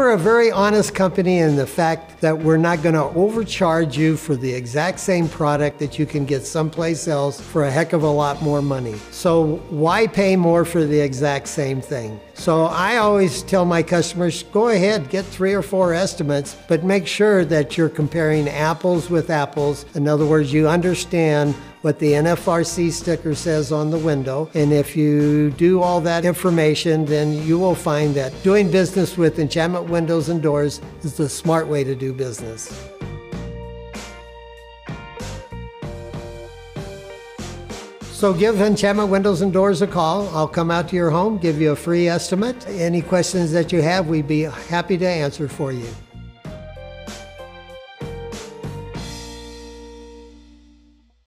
We're a very honest company in the fact that we're not going to overcharge you for the exact same product that you can get someplace else for a heck of a lot more money. So why pay more for the exact same thing? So I always tell my customers go ahead, get three or four estimates, but make sure that you're comparing apples with apples. In other words, you understand what the NFRC sticker says on the window. And if you do all that information, then you will find that doing business with Enchantment Windows and Doors is the smart way to do business. So give Enchantment Windows and Doors a call. I'll come out to your home, give you a free estimate. Any questions that you have, we'd be happy to answer for you.